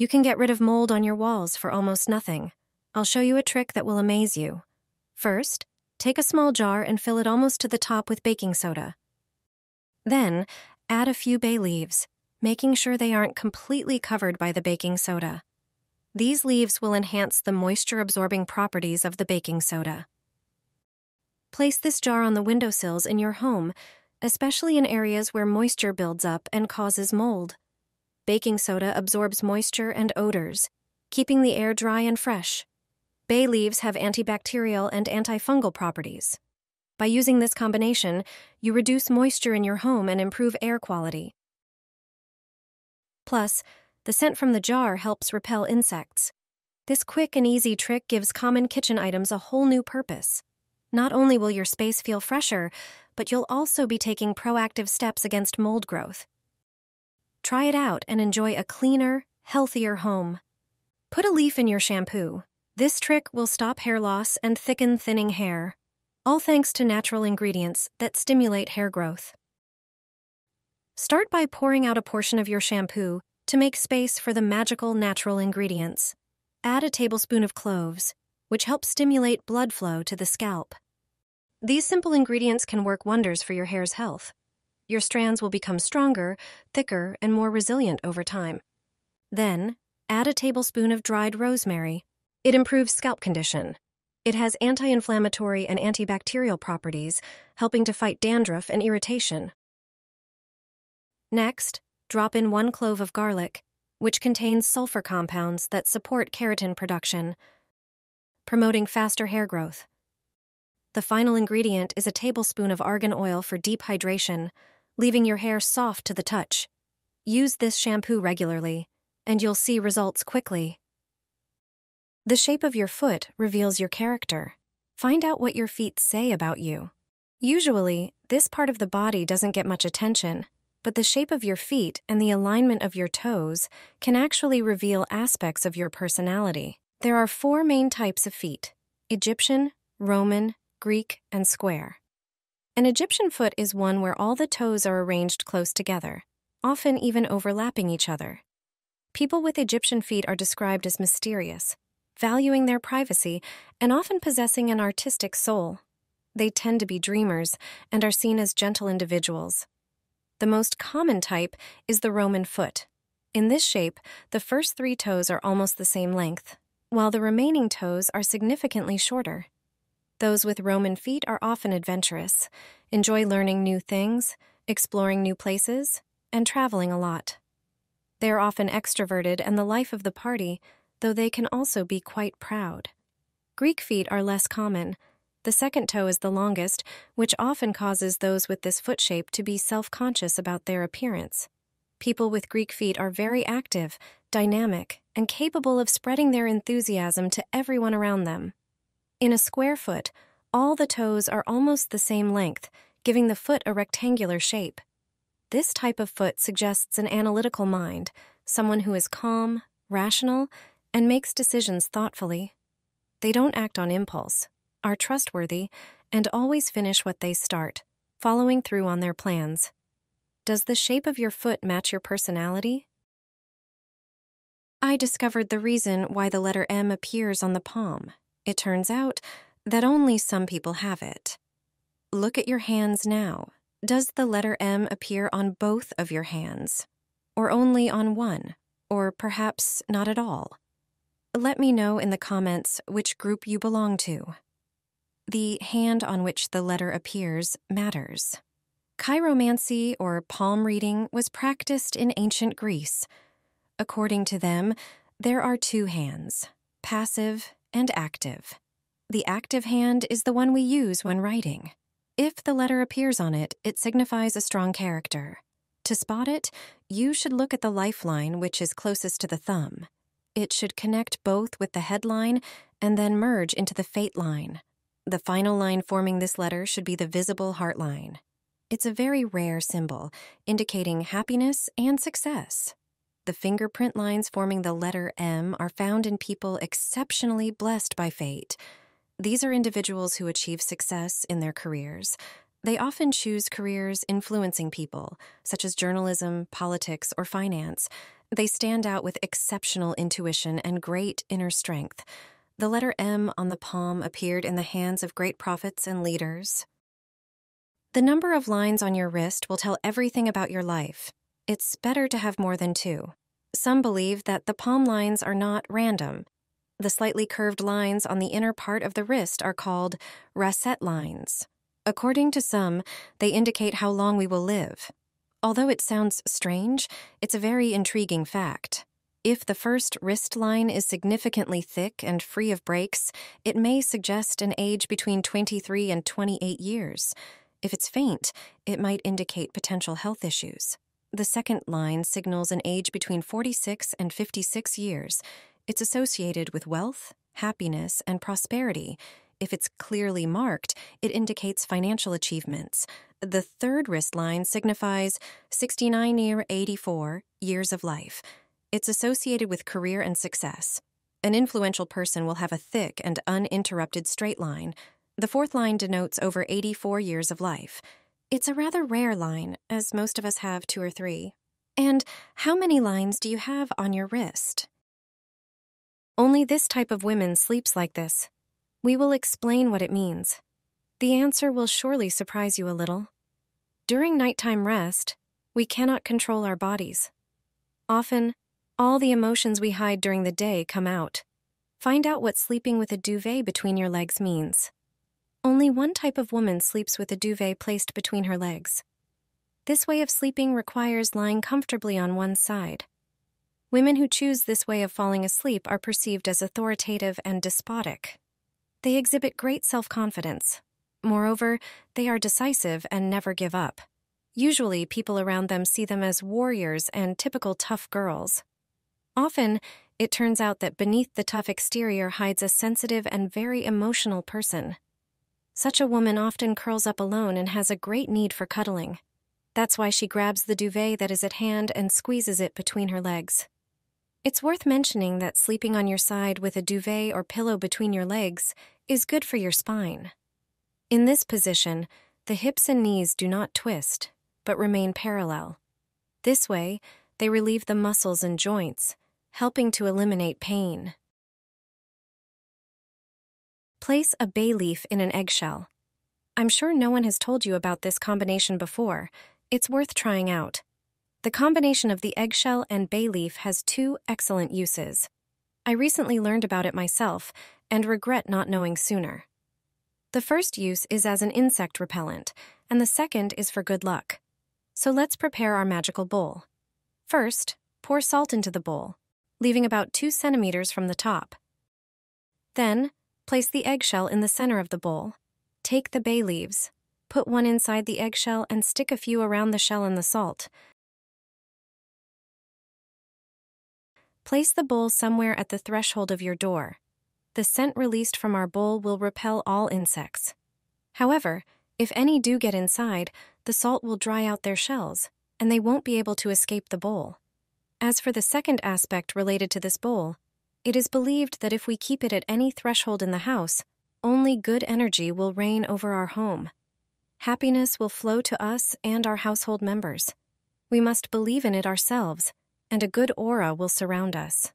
You can get rid of mold on your walls for almost nothing. I'll show you a trick that will amaze you. First, take a small jar and fill it almost to the top with baking soda. Then, add a few bay leaves, making sure they aren't completely covered by the baking soda. These leaves will enhance the moisture absorbing properties of the baking soda. Place this jar on the windowsills in your home, especially in areas where moisture builds up and causes mold. Baking soda absorbs moisture and odors, keeping the air dry and fresh. Bay leaves have antibacterial and antifungal properties. By using this combination, you reduce moisture in your home and improve air quality. Plus, the scent from the jar helps repel insects. This quick and easy trick gives common kitchen items a whole new purpose. Not only will your space feel fresher, but you'll also be taking proactive steps against mold growth. Try it out and enjoy a cleaner, healthier home. Put a leaf in your shampoo. This trick will stop hair loss and thicken thinning hair, all thanks to natural ingredients that stimulate hair growth. Start by pouring out a portion of your shampoo to make space for the magical natural ingredients. Add a tablespoon of cloves, which help stimulate blood flow to the scalp. These simple ingredients can work wonders for your hair's health. Your strands will become stronger, thicker, and more resilient over time. Then, add a tablespoon of dried rosemary. It improves scalp condition. It has anti inflammatory and antibacterial properties, helping to fight dandruff and irritation. Next, drop in one clove of garlic, which contains sulfur compounds that support keratin production, promoting faster hair growth. The final ingredient is a tablespoon of argan oil for deep hydration, leaving your hair soft to the touch. Use this shampoo regularly, and you'll see results quickly. The shape of your foot reveals your character. Find out what your feet say about you. Usually, this part of the body doesn't get much attention, but the shape of your feet and the alignment of your toes can actually reveal aspects of your personality. There are four main types of feet Egyptian, Roman, Greek, and square. An Egyptian foot is one where all the toes are arranged close together, often even overlapping each other. People with Egyptian feet are described as mysterious, valuing their privacy, and often possessing an artistic soul. They tend to be dreamers and are seen as gentle individuals. The most common type is the Roman foot. In this shape, the first three toes are almost the same length, while the remaining toes are significantly shorter. Those with Roman feet are often adventurous, enjoy learning new things, exploring new places, and traveling a lot. They are often extroverted and the life of the party, though they can also be quite proud. Greek feet are less common. The second toe is the longest, which often causes those with this foot shape to be self conscious about their appearance. People with Greek feet are very active, dynamic, and capable of spreading their enthusiasm to everyone around them. In a square foot, all the toes are almost the same length, giving the foot a rectangular shape. This type of foot suggests an analytical mind, someone who is calm, rational, and makes decisions thoughtfully. They don't act on impulse, are trustworthy, and always finish what they start, following through on their plans. Does the shape of your foot match your personality? I discovered the reason why the letter M appears on the palm it turns out that only some people have it. Look at your hands now. Does the letter M appear on both of your hands? Or only on one? Or perhaps not at all? Let me know in the comments which group you belong to. The hand on which the letter appears matters. Chiromancy or palm reading was practiced in ancient Greece. According to them, there are two hands passive and active. The active hand is the one we use when writing. If the letter appears on it, it signifies a strong character. To spot it, you should look at the lifeline, which is closest to the thumb. It should connect both with the headline and then merge into the fate line. The final line forming this letter should be the visible heart line. It's a very rare symbol, indicating happiness and success. The fingerprint lines forming the letter M are found in people exceptionally blessed by fate. These are individuals who achieve success in their careers. They often choose careers influencing people, such as journalism, politics, or finance, They stand out with exceptional intuition and great inner strength. The letter M on the palm appeared in the hands of great prophets and leaders. The number of lines on your wrist will tell everything about your life. It's better to have more than two. Some believe that the palm lines are not random. The slightly curved lines on the inner part of the wrist are called rascette lines. According to some, they indicate how long we will live. Although it sounds strange, it's a very intriguing fact. If the first wrist line is significantly thick and free of breaks, it may suggest an age between 23 and 28 years. If it's faint, it might indicate potential health issues. The second line signals an age between 46 and 56 years. It's associated with wealth, happiness, and prosperity. If it's clearly marked, it indicates financial achievements. The third wrist line signifies 69 near 84 years of life. It's associated with career and success. An influential person will have a thick and uninterrupted straight line. The fourth line denotes over 84 years of life. It's a rather rare line, as most of us have two or three. And how many lines do you have on your wrist? Only this type of women sleeps like this. We will explain what it means. The answer will surely surprise you a little. During nighttime rest, we cannot control our bodies. Often, all the emotions we hide during the day come out. Find out what sleeping with a duvet between your legs means. Only one type of woman sleeps with a duvet placed between her legs. This way of sleeping requires lying comfortably on one side. Women who choose this way of falling asleep are perceived as authoritative and despotic. They exhibit great self confidence. Moreover, they are decisive and never give up. Usually, people around them see them as warriors and typical tough girls. Often, it turns out that beneath the tough exterior hides a sensitive and very emotional person. Such a woman often curls up alone and has a great need for cuddling. That's why she grabs the duvet that is at hand and squeezes it between her legs. It's worth mentioning that sleeping on your side with a duvet or pillow between your legs is good for your spine. In this position, the hips and knees do not twist, but remain parallel. This way, they relieve the muscles and joints, helping to eliminate pain. Place a bay leaf in an eggshell. I'm sure no one has told you about this combination before. It's worth trying out. The combination of the eggshell and bay leaf has two excellent uses. I recently learned about it myself and regret not knowing sooner. The first use is as an insect repellent, and the second is for good luck. So let's prepare our magical bowl. First, pour salt into the bowl, leaving about 2 centimeters from the top. Then, Place the eggshell in the center of the bowl. Take the bay leaves, put one inside the eggshell, and stick a few around the shell in the salt. Place the bowl somewhere at the threshold of your door. The scent released from our bowl will repel all insects. However, if any do get inside, the salt will dry out their shells, and they won't be able to escape the bowl. As for the second aspect related to this bowl, it is believed that if we keep it at any threshold in the house, only good energy will reign over our home. Happiness will flow to us and our household members. We must believe in it ourselves, and a good aura will surround us.